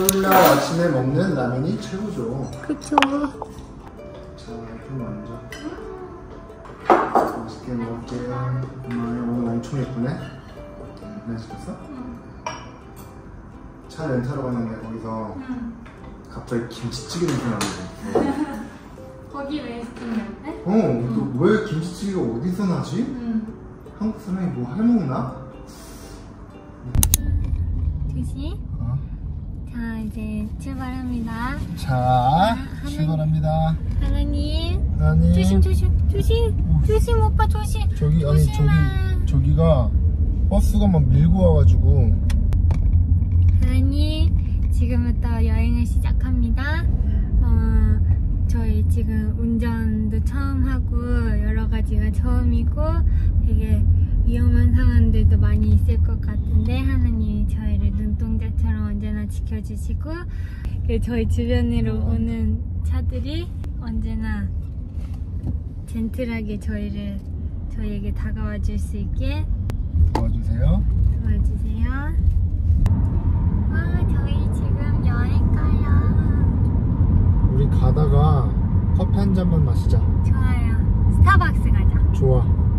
토요일 날 아침에 먹는 라면이 최고죠. 그쵸. 자, 좀 먼저. 맛있게 먹을게요. 엄마 오늘 엄청 예쁘네. 네, 시켰어? 차 렌트하러 갔는데 거기서 갑자기 김치찌개 냄새 나는데. 거기 왜 시켰는데? 어, 또왜 김치찌개가 어디서 나지? 응. 한국 사람이 뭐 해먹나? 2시? 어. 자, 이제 출발합니다. 자, 출발합니다. 하나님. 아니, 조심, 조심, 조심. 조심, 오빠 조심. 저기 아니 조심해. 저기 저기가 버스가 막 밀고 와가지고 하나님, 지금부터 여행을 시작합니다. 어, 저희 지금 운전도 처음 하고 여러 가지가 처음이고 되게 많이 있을 것 같은데 하나님이 저희를 눈동자처럼 언제나 지켜주시고 그리고 저희 주변으로 오는 차들이 언제나 젠틀하게 저희를 저희에게 다가와 줄 수 있게 도와주세요. 도와주세요. 와, 저희 지금 여행 가요. 우리 가다가 커피 한 잔만 마시자. 좋아요. 스타벅스 가자. 좋아.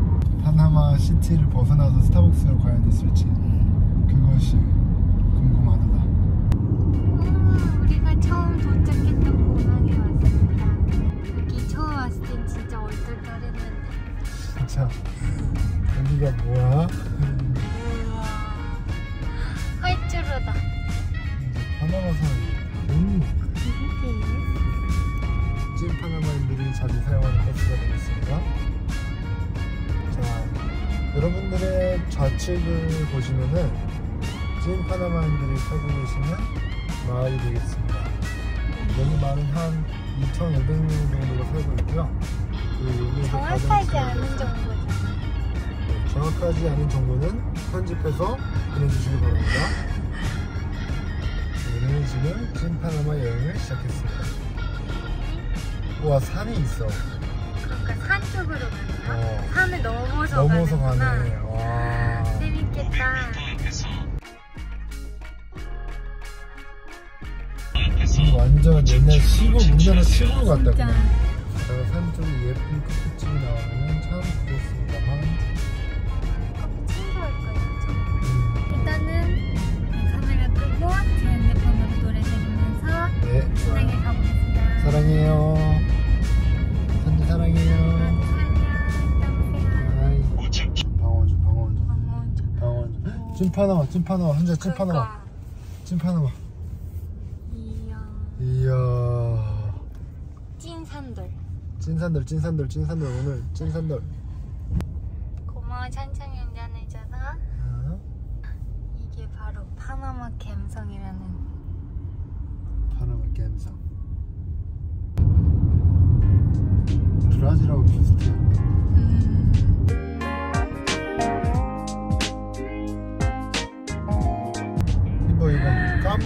파나마 시티를 벗어나서 스타벅스를 과연 있을지 그것이 궁금하다. 와, 우리가 처음 도착했던 공항에 왔습니다. 여기 처음 왔을 땐 진짜 얼떨떨했는데. 진짜 여기가 뭐야? 음, 우와. 활주로다. 이제 파나마 산 음, 찐 파나마인들이 자주 사용하는 버스가 되겠습니다. 좌측을 보시면은 찐 파나마인들이 살고 계시는 마을이 되겠습니다. 여기 마을은 한 2,500명 정도가 살고 있고요. 그리고 가장 정확하지 큰 않은 정보죠. 네, 정확하지 않은 정보는 편집해서 보내주시기 바랍니다. 우리는 지금 찐파나마 여행을 시작했습니다. 우와 산이 있어. 그러니까 산 쪽으로 가나? 어. 산을 넘어서, 넘어서 가는 구나. 이거 완전 옛날 시골 우리나라 시골 같다. 진짜. 그냥. 산 쪽에 예쁜 찐파나마 찐파나마 혼자 찐파나마 찐파나마. 이야 이야. 찐산돌 찐산들 찐산들 찐산들 오늘 찐산들. 고마워 천천히 운전해줘서 어? 이게 바로 파나마 갬성이라는 파나마 갬성. 브라질하고 비슷해. 음,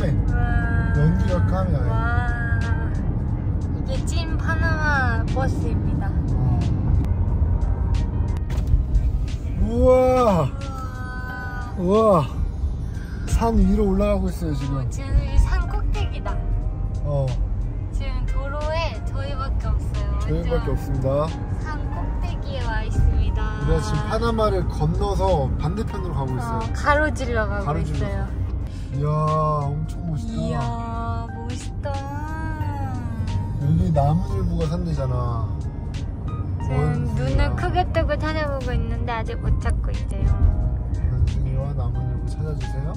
연기가 까매. 아예. 와 이게 찐 파나마 버스입니다 어. 우와. 우와 우와. 산 위로 올라가고 있어요 지금. 지금 이산 꼭대기다 어. 지금 도로에 저희밖에 없어요 저희밖에 없습니다. 산 꼭대기에 와 있습니다 우리가 지금 파나마를 건너서 반대편으로 가고 있어요. 어, 가로질러 가고 가로질러. 있어요 산대잖아. 지금 눈을 크게 뜨고 찾아보고 있는데 아직 못 찾고 있어요 원숭이와 나무늘보 찾아주세요.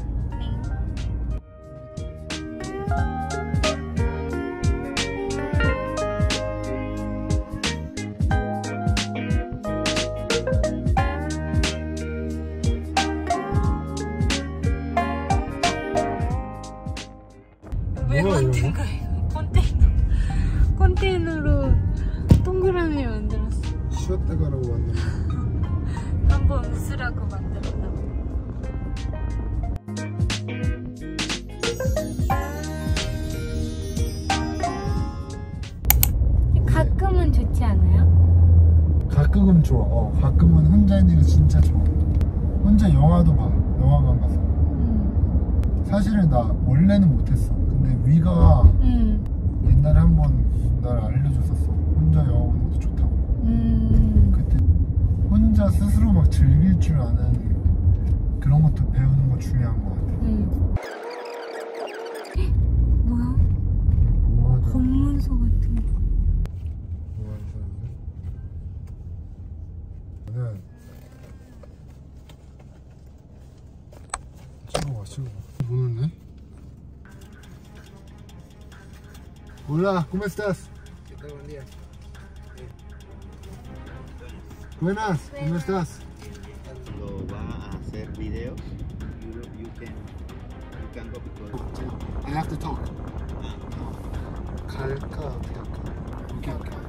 가끔은 좋아. 어, 가끔은 혼자 있는 게 진짜 좋아. 혼자 영화도 봐. 영화관 가서. 음. 사실은 나 원래는 못했어. 근데 위가 음. 옛날에 한 번 나를 알려줬었어. 혼자 영화 보는 것도 좋다고. 음. 그때 혼자 스스로 막 즐길 줄 아는 그런 것도 배우는 거 중요한 것 같아. 음. 뭐야? 뭐 건문서 같은 거. 저는 찍어봐, 찍어봐. 보는데? Hola, ¿cómo estás? ¿Qué tal? Buen día. Buenas, ¿cómo estás? Cuando va a hacer videos, you, you can you can go because I have to talk. ah, 갈까 어떻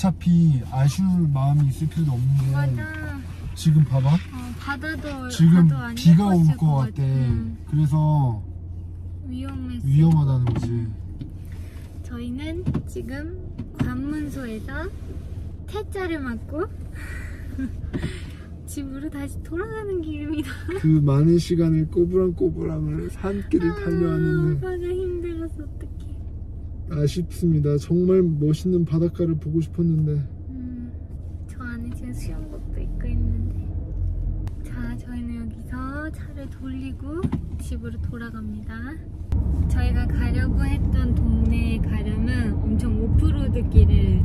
어차피 아쉬울 마음이 있을 필요도 없는 게 맞아. 지금 봐봐. 어, 바다도 지금 바다도 안 비가 올 것 같대. 응. 그래서 위험했어. 위험하다는 거지. 저희는 지금 관문소에서 퇴짜를 맞고 집으로 다시 돌아가는 길입니다. 그 많은 시간을 꼬부랑꼬부랑을 산길을 달려왔는데 오빠가 힘들어서 어떡해. 아쉽습니다. 정말 멋있는 바닷가를 보고 싶었는데 음, 저 안에 지금 수영복도 입고 있는데. 자, 저희는 여기서 차를 돌리고 집으로 돌아갑니다. 저희가 가려고 했던 동네에 가려면 엄청 오프로드 길을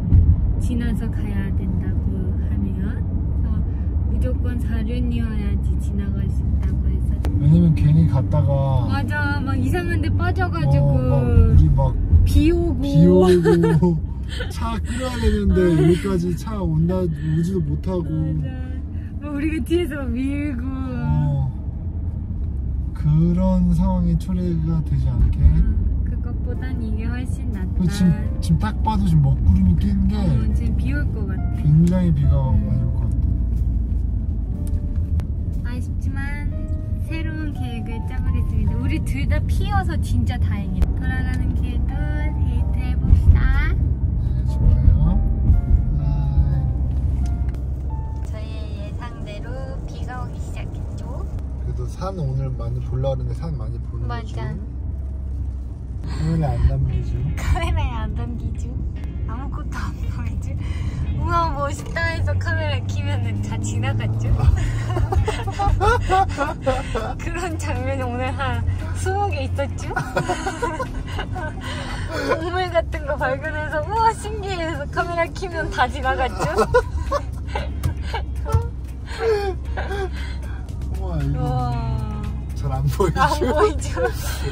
지나서 가야 된다고 하네요. 그래서 무조건 사륜이어야지 지나갈 수 있다고 해서. 왜냐면 괜히 갔다가 맞아, 막 이상한 데 빠져가지고. 어, 막 우리 막 비 오고. 비 오고 차 끌어야 되는데 여기까지 차 온다 오지도 못하고 맞아. 뭐 우리가 뒤에서 밀고. 어, 그런 상황이 초래가 되지 않게 어, 그것보단 이게 훨씬 낫다. 그리고 지금, 지금 딱 봐도 지금 먹구름이 낀게 어, 지금 비 올 것 같아. 굉장히 비가 많이 올 것 같아 아쉽지만 새로운 계획을 짜보겠습니다. 우리 둘 다 피어서 진짜 다행이다. 돌아가는 길도 데이트 해봅시다. 네 좋아요 아, 저희의 예상대로 비가 오기 시작했죠. 그래도 산 오늘 많이 보려고 했는데 산 많이 보는 거죠 맞아. 오늘 안 담기죠 카메라에 안 담기죠. 아무것도 안 보이죠. 우와 멋있다 해서 카메라 키면은 다 지나갔죠. 그런 장면이 오늘 한 20개 있었죠. 동물 같은 거 발견해서 우와 신기해서 카메라 키면 다 지나갔죠. 우와 이거 우와 잘안 보이죠? 안 보이죠.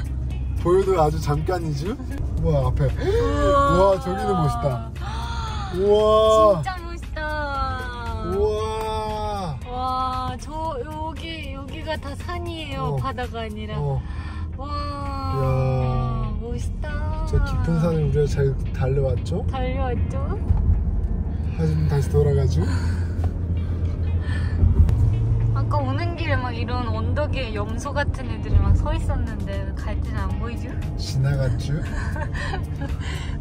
보여도 아주 잠깐이죠? 우와 앞에 우와 저기는 멋있다 우와 진짜 멋있다. 우와 와, 저 여기 여기가 다 산이에요. 어. 바다가 아니라. 어, 와, 이야. 멋있다. 저 깊은 산을 우리가 잘 달려왔죠? 달려왔죠? 하지만 다시 돌아가죠? 아까 오는 길에 막 이런 언덕에 염소 같은 애들이 막 서 있었는데 갈 때는 안 보이죠? 지나갔죠?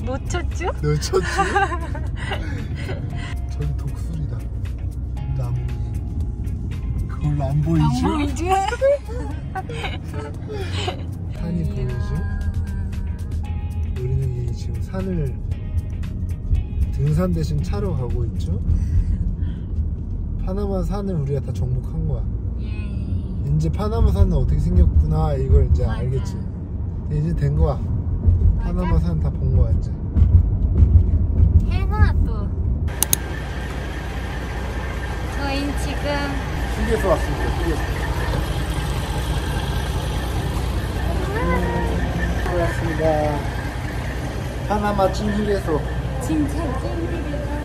놓쳤죠? 놓쳤죠? 저기 독수리다 나무 위에 그걸로 안 보이죠? 안 보이죠? 산이 보이죠? 우리는 이 지금 산을 등산 대신 차로 가고 있죠? 파나마 산을 우리가 다 정복한 거야. 예. 이제 파나마 산은 어떻게 생겼구나 이걸 이제 맞아. 알겠지. 이제 된 거야. 파나마 산 다 본 거야 이제. 해나 또. 저희는 지금 휴게소 왔습니다. 휴게소. 고맙습니다. 파나마 찐 휴게소. 진짜 찐들이다.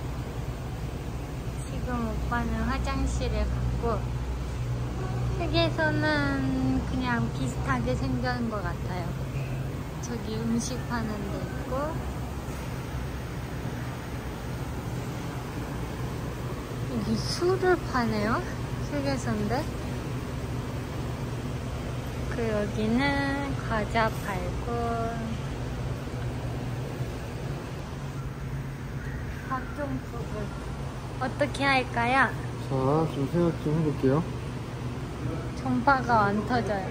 오빠는 화장실에 갔고 휴게소는 그냥 비슷하게 생긴 것 같아요. 저기 음식 파는 데 있고 여기 술을 파네요. 휴게소인데 그 여기는 과자 팔고 각종 부분 어떻게 할까요? 자, 좀 생각 좀 해볼게요. 전파가 안 터져요.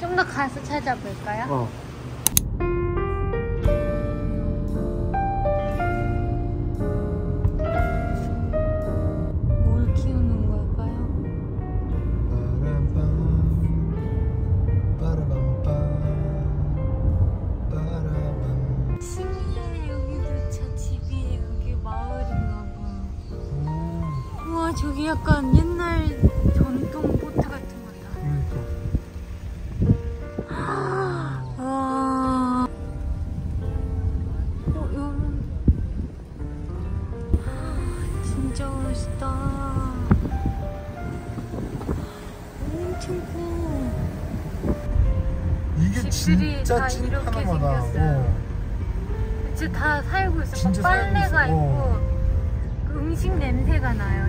좀 더 가서 찾아볼까요? 어. 집들이 다 진짜 이렇게 찐파나마다 생겼어요. 진짜 다 살고 있어. 진짜 살고 빨래가 있어. 있고 어. 그 음식 냄새가 나요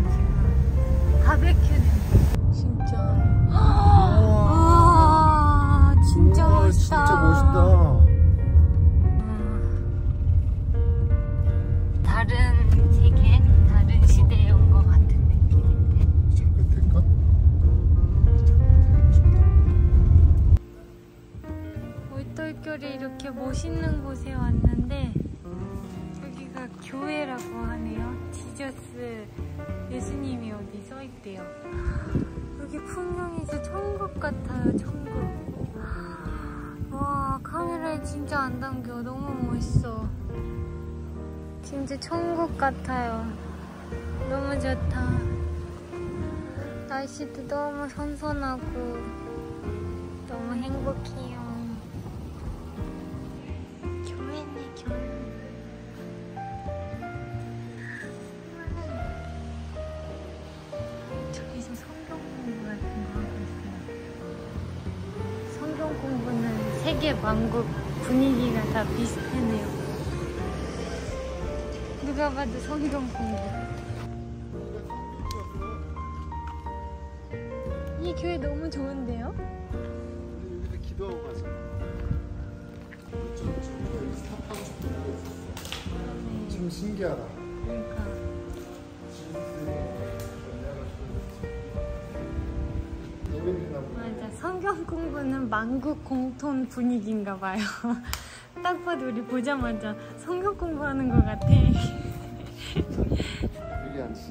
교회라고 하네요. 지저스 예수님이 어디 써 있대요. 여기 풍경이 진짜 천국 같아요. 천국. 와 카메라에 진짜 안 담겨. 너무 멋있어. 진짜 천국 같아요. 너무 좋다. 날씨도 너무 선선하고 너무 행복해요. 세계 만국 분위기가 다 비슷하네요. 누가 봐도 성경 공부. 이 교회 너무 좋은데요? 기도하고 가자 있었어 좀 신기하다 공부는 만국 공통 분위기인가 봐요. 딱 봐도 우리 보자마자 성경 공부하는 것 같아. 여기 앉자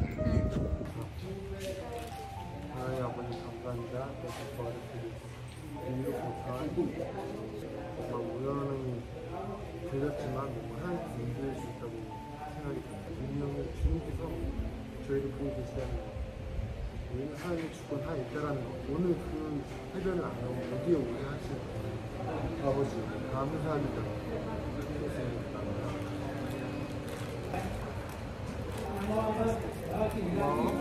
하나님 아버지 감사합니다 계속 도와주시고 인류 정말 우연히 들렸지만 하나님께서 인도해 주셨다고 생각이 듭니다 분명히 주님께서 저희를 보고 계시다는 거 우리는 하나님의 주권 하에 있다라는 거. 오늘 그 해변을 안 하고 여기에 오게 하신 아버지 감사합니다. 그렇습니다. 고마워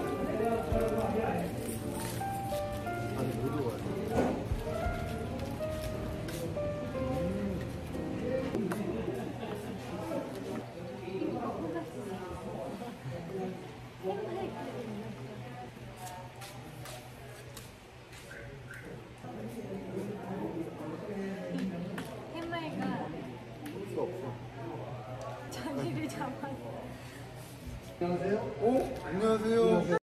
없어. 자기를 잡아. 안녕하세요? 어? 안녕하세요